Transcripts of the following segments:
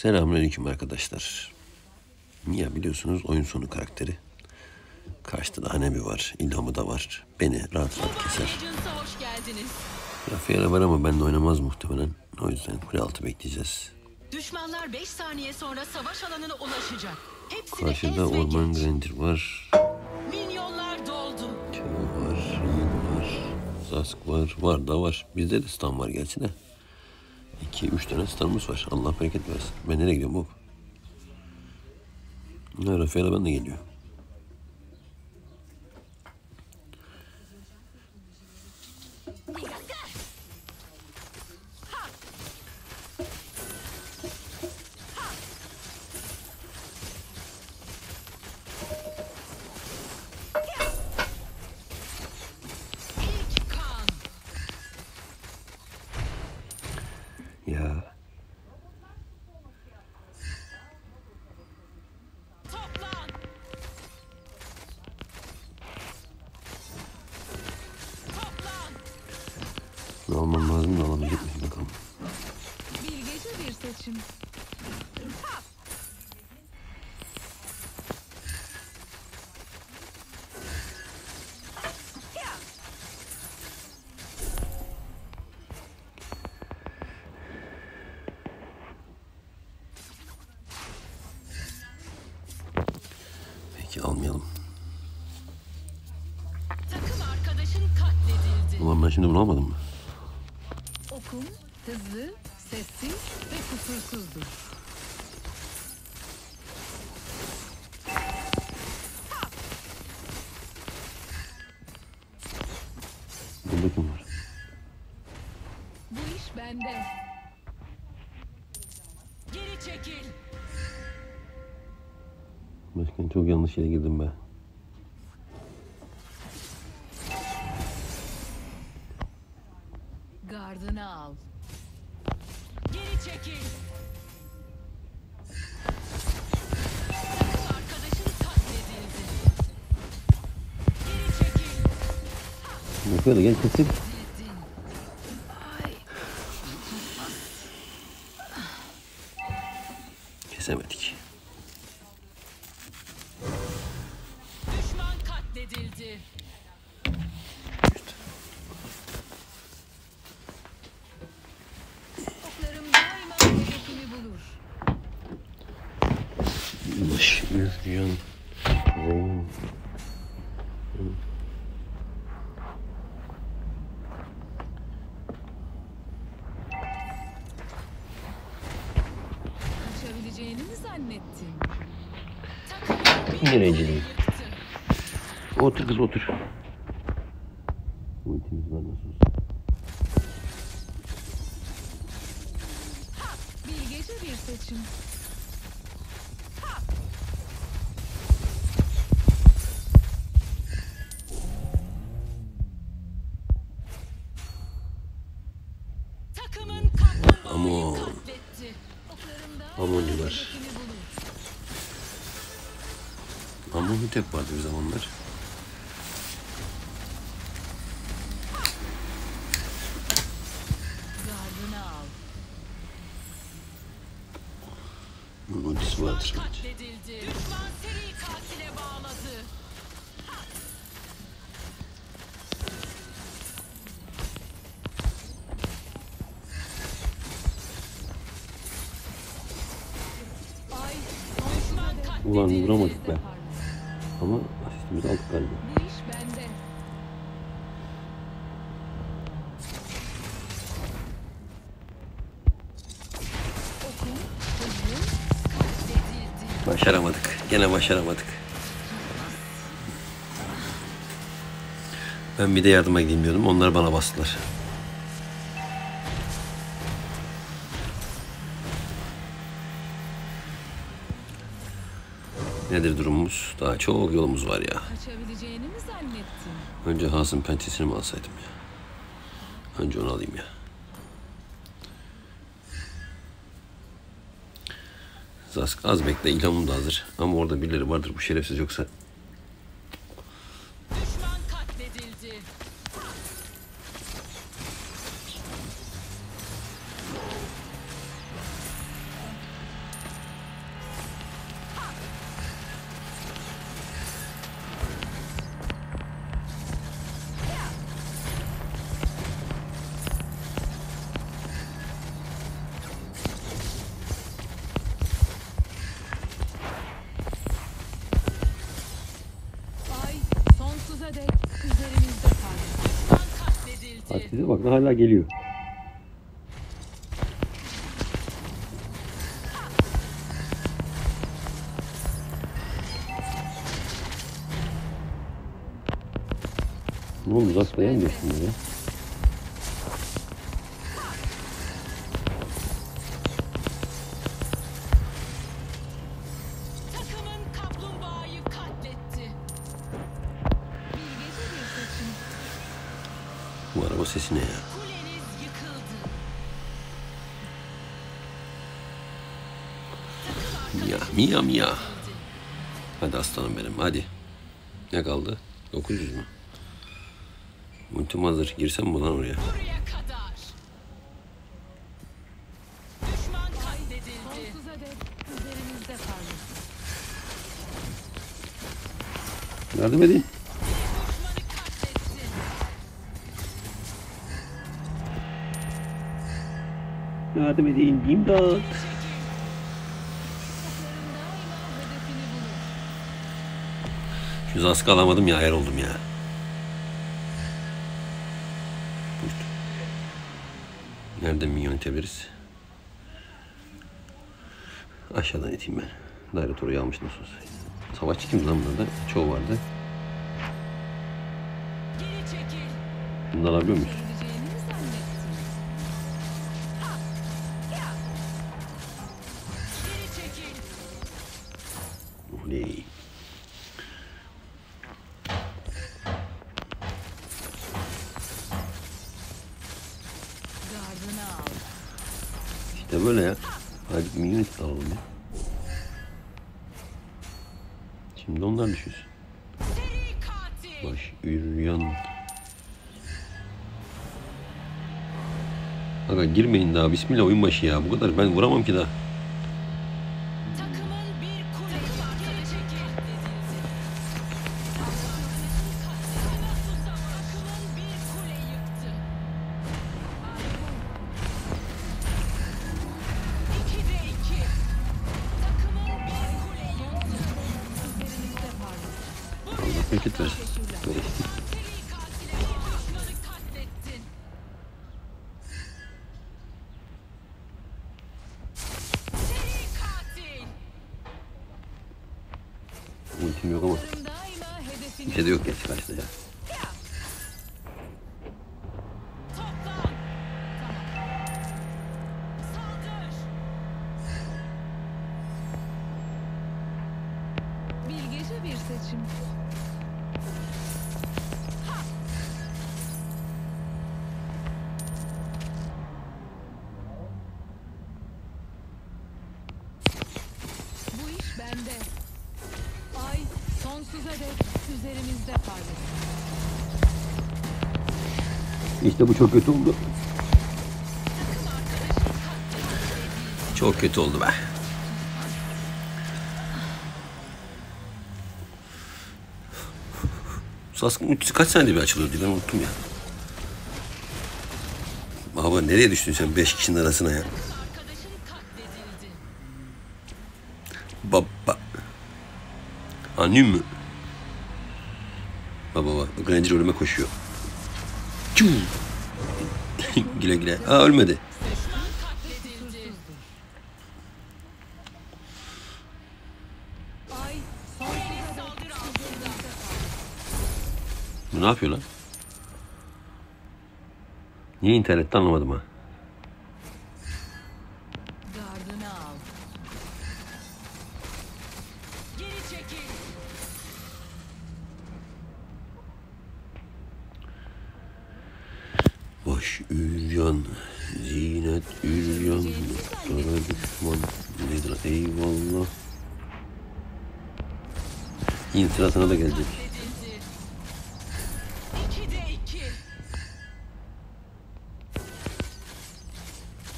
Selamünaleyküm arkadaşlar. Ya biliyorsunuz oyun sonu karakteri. Karşıda da Hanebi var, İlhamı da var. Beni rahat rahat keser. Rafaela var ama ben de oynamaz muhtemelen. O yüzden kule altı bekleyeceğiz. Düşmanlar 5 saniye sonra savaş alanına ulaşacak. Hepsini Karşıda Orman. Granger var. Minyonlar doldu. Çağ var, var. Zask var, var da var. Bizde de stun var gerçi de. 2 üç tane stunımız var. Allah bereket versin. Ben nereye gidiyorum bu? Ha, Rafaela ben de geliyor. Ya almam lazım da alabilecek miyim bakalım. Bilgece bir seçim. Almayalım. Takım arkadaşın katledildi. Ulan ben şimdi bunu almadım mı? Okum hızlı, sessiz ve kusursuzdur. Burada kim var? Bu iş bende. Başkan çok yanlış yere girdim be. Gardını al. Geri çekil. Arkadaşın katledildi. Geri çekil. Rafaela gel kesin. Kaçabileceğini mi zannettin? Bir yıktı. Otur kız otur. Ultimiz var nasıl olsa. Bilgece bir seçim. Ama Hütep vardı bir zamanlar. Gardını al. Bunun ultisi vardır Düşman seri katile bağladı. Ulan vuramadık be. Ama asistimizi aldık galiba. Başaramadık. Gene başaramadık. Ben bir de yardıma gideyim diyordum. Onlar bana bastılar. Nedir durumumuz? Daha çok yolumuz var ya. Kaçabileceğini mi zannettin? Önce Hasım pençesini mi alsaydım ya? Önce onu alayım ya. Zask az bekle ilhamım da hazır. Ama orada birileri vardır bu şerefsiz yoksa sonsuza dek üzerimizde kaldı. Düşman katledildi. Taklide bak hala geliyor. Ne oldu? Zaten beğenmiyorsun ya. Araba sesi ne ya? Mia, mia, mia. Hadi aslanım benim, hadi. Ne kaldı? 900 mü? Ultim hazır. Girsem mi lan oraya? Buraya kadar. Yardım edin. İmdat. Şu zaskı alamadım ya, ayar oldum ya. Nereden minyon itebiliriz? Aşağıdan iteyim ben. Daire toru almış nasıl. Savaşçı kimdi lan burada? Çoğu vardı. Bunu alabiliyor muyuz? İşte böyle ya. Hadi minyon it alalım ya. Şimdi onlar düşüyorsun. Baş üryan. Aga girmeyin daha. Bismillah oyun başı ya. Bu kadar ben vuramam ki daha. Ultim yok ama. Bir şey de yok gerçi karşıda ya. Bende. Ay sonsuza dek üzerimizde parlasın. İşte bu çok kötü oldu. Çok kötü oldu be. Saskın ultisi kaç saniyede bir açılıyordu ben unuttum ya. Baba nereye düştün sen beş kişinin arasına ya? Baba. Anlıyor musun? Baba bak Granger ölüme koşuyor. Güle güle. Aa ölmedi. Bu ne yapıyor lan? Niye internette anlamadım ha. İntiratına da gelecek.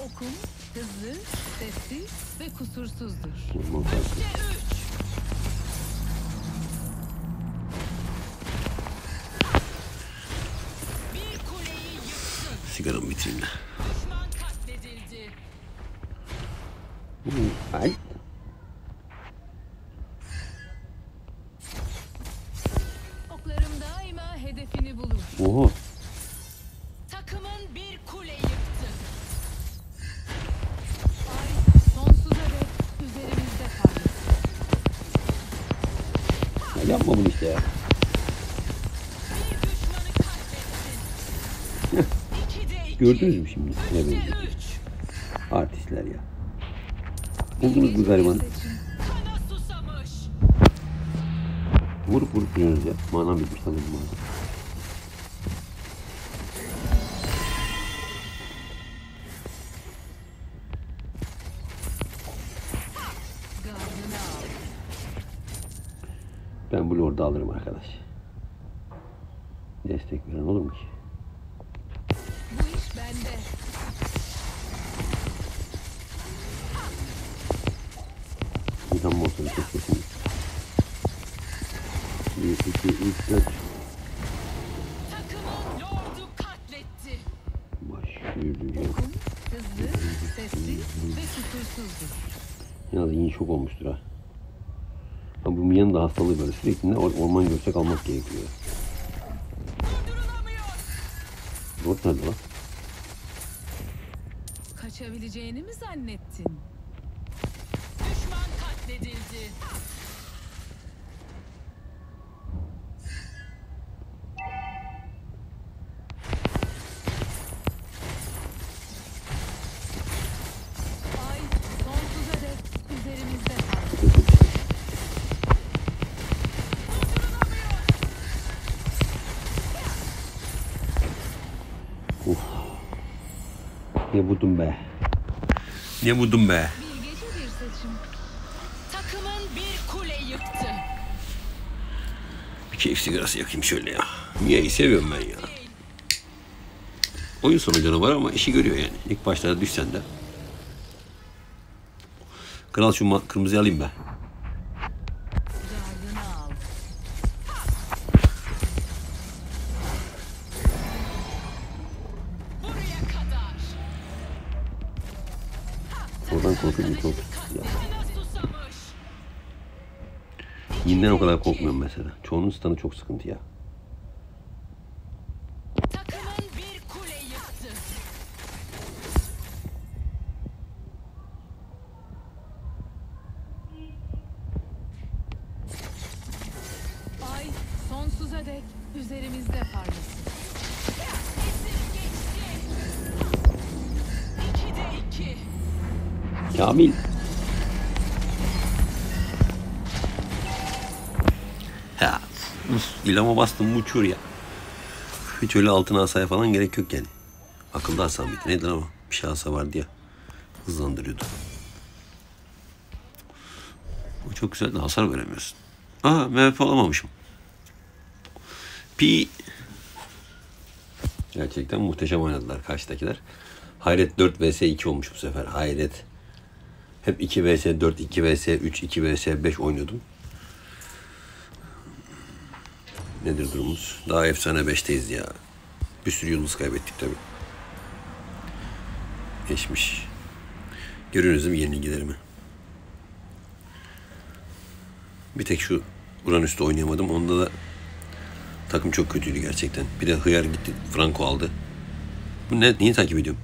Okum hızlı, sessiz ve kusursuzdur. Normal farkı. Sigaramı bitireyim de. Ay. Gördünüz mü şimdi? Ne. Artistler ya. Buldunuz bu garibanı. Vurup vurup duruyorsunuz ya. Manam bitmiş tabii bu mana. Gardını al. Ben bu lordu alırım arkadaş. Destek veren olur mu ki? Bende. İlham olsa bir tek kesin. 1, 2, 3, 4. Takımın lordu katletti. Baş yürüyor. Kum, hızlı, sessiz ve kusursuzdur. Yalnız iyi şok olmuştur ha. Ha bu Mia'nın da hastalığı böyle. Sürekli ne or- orman görsek almak gerekiyor. Rot nerede lan? Kaçabileceğini mi zannettin? Düşman katledildi. Ne budum be. Ne budum be. Bir seçim. Takımın bir kule yıktı. Bir keyif sigarası yakayım şöyle ya. Mia'yı seviyorum ben ya. Oyun sonu canı var ama işi görüyor yani. İlk başlarda düşsen de. Kral şu kırmızıyı alayım ben. Yinden o kadar korkmuyorum mesela. Çoğunun stun'ı çok sıkıntı ya. Takımın ilama bastım bu uçuyor ya. Hiç öyle altına asaya falan gerek yok yani. Akıllı asam bir Nedir ama? Bir şey asa vardı ya. Hızlandırıyordu. Bu çok güzel de hasar veremiyorsun. Aa MVP olamamışım. Pi. Gerçekten muhteşem oynadılar karşıdakiler. Hayret 4 vs 2 olmuş bu sefer. Hayret. Hep 2 vs 4, 2 vs 3, 2 vs 5 oynuyordum. Nedir durumumuz? Daha efsane 5'teyiz ya. Bir sürü yıldız kaybettik tabii. Geçmiş. Görüyorsunuz değil mi yenilgilerimi? Bir tek şu Uranüs'te oynayamadım. Onda da takım çok kötüydü gerçekten. Bir de Hıyar gitti. Franco aldı. Bu ne? Niye takip ediyorum?